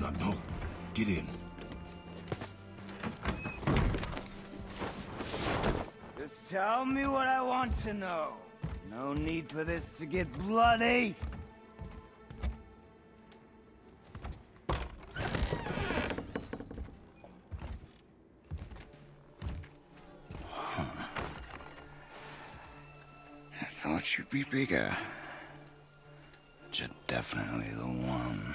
not know. Get in. Just tell me what I want to know. No need for this to get bloody. I thought you'd be bigger. But you're definitely the one.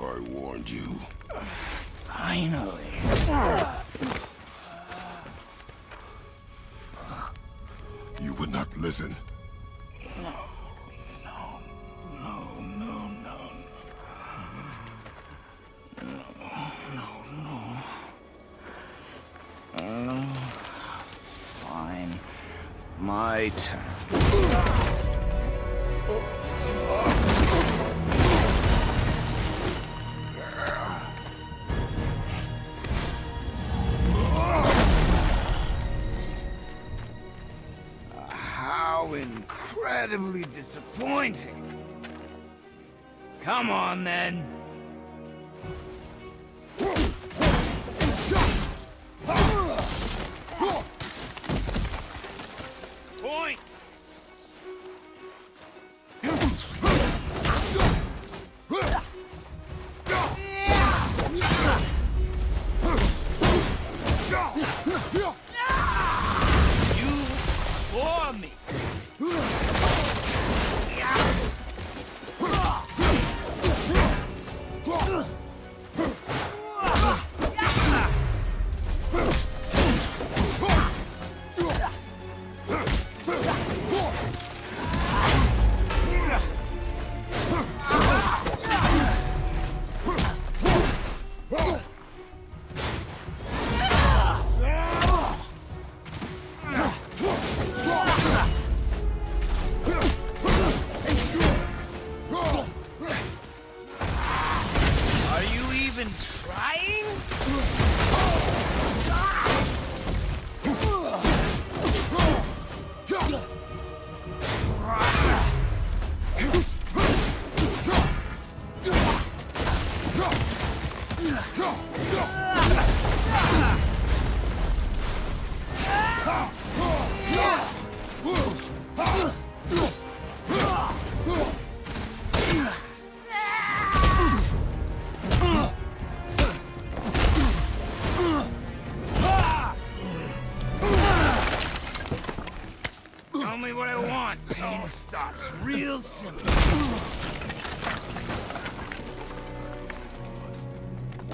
I warned you. Finally. You would not listen. Incredibly disappointing. Come on, then.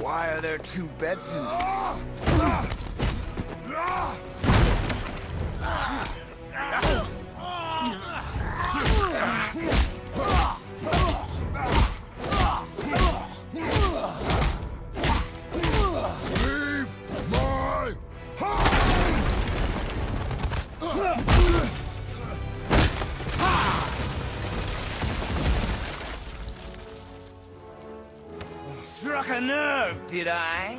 Why are there two beds in Nerve, did I?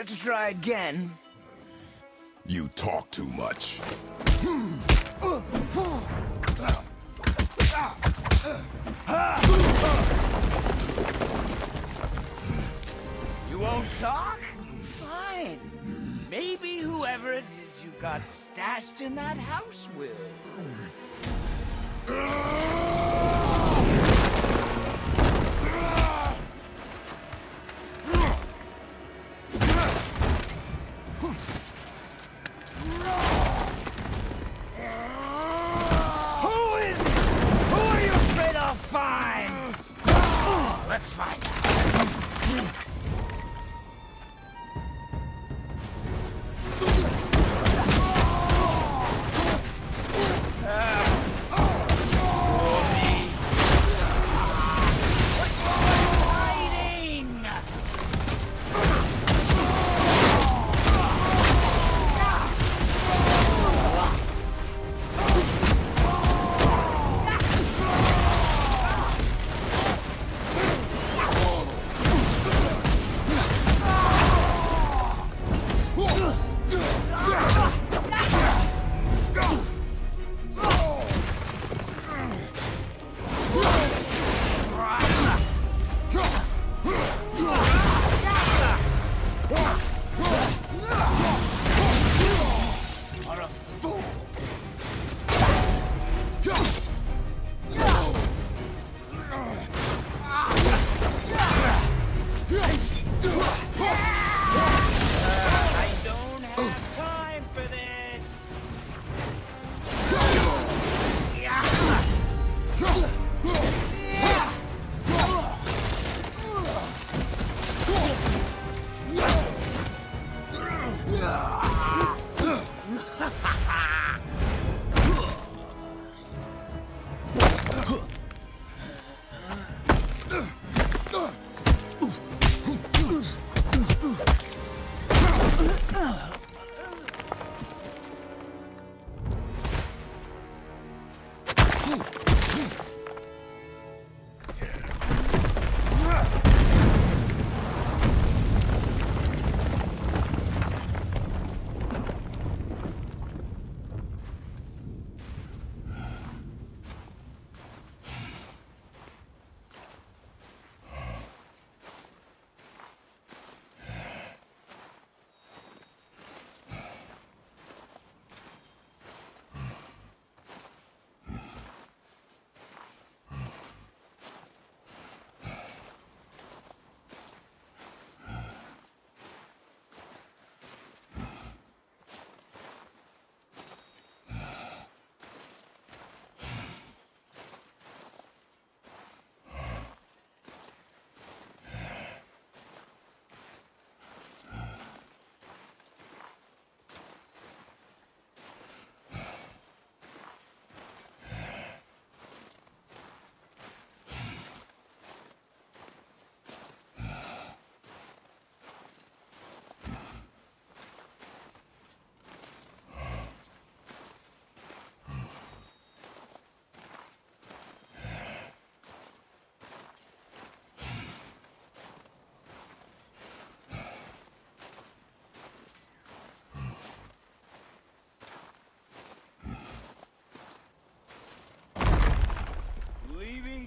Care to try again? You talk too much. You won't talk? Fine. Maybe whoever it is you've got stashed in that house will. Let's find out.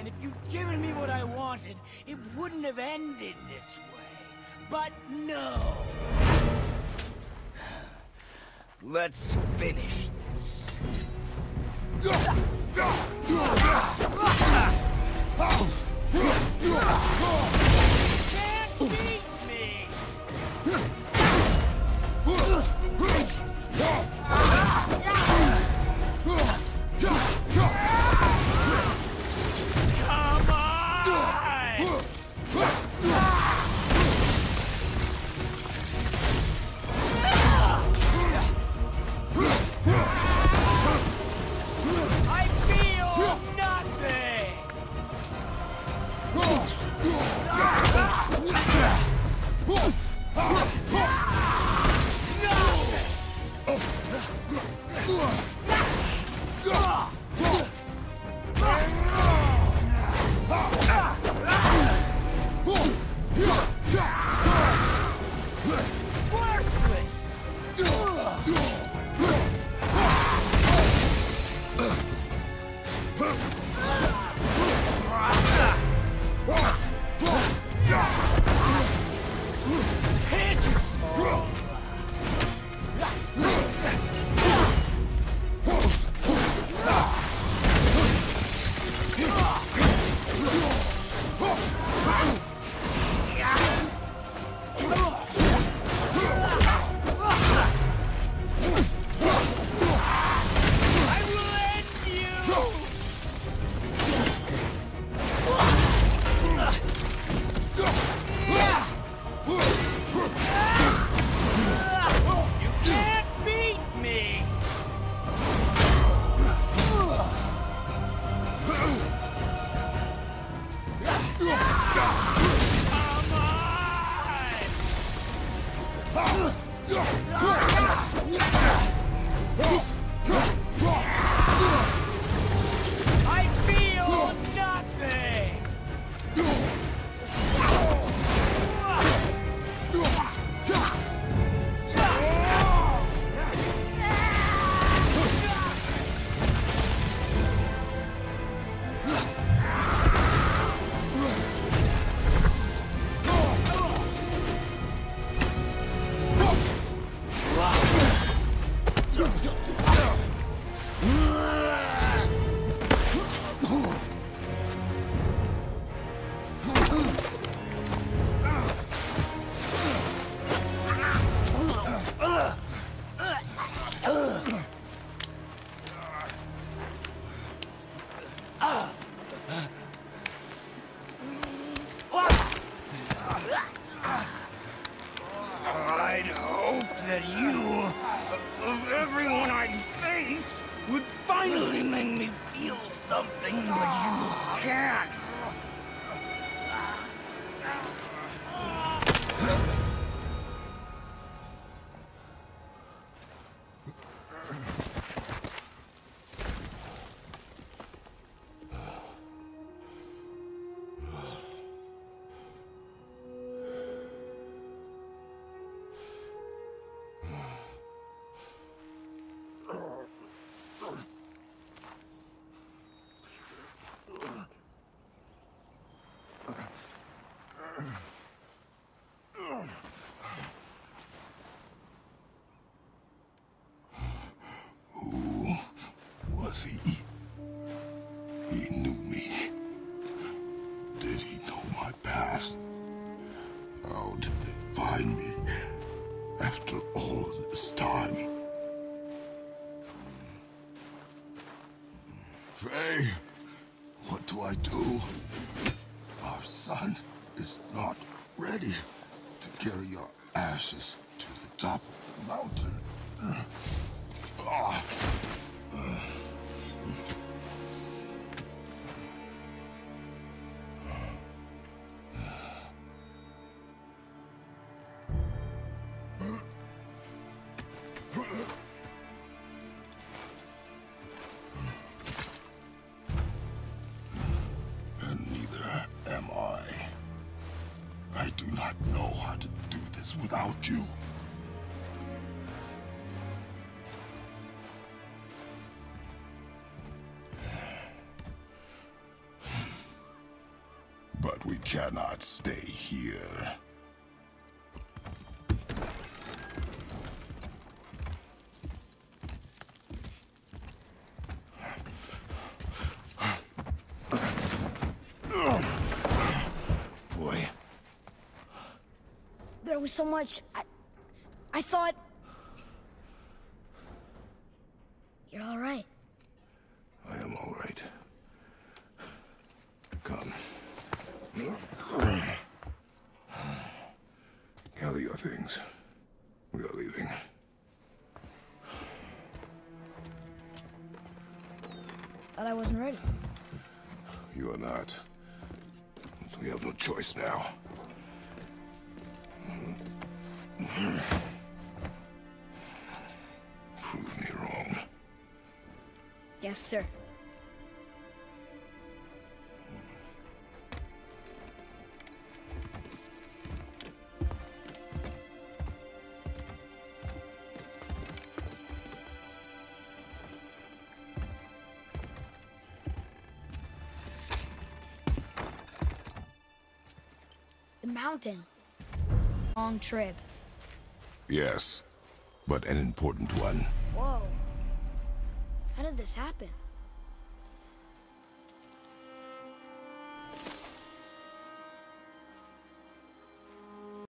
and if you'd given me what I wanted, it wouldn't have ended this way. But no! Let's finish this. Ah! Was without you. But we cannot stay here. So much. I, I thought. You're all right. I am all right. Come. Gather your things. We are leaving. Thought I wasn't ready. You are not. We have no choice now. Prove me wrong. Yes, sir. The mountain. Long trip. Yes, but an important one. Whoa. How did this happen?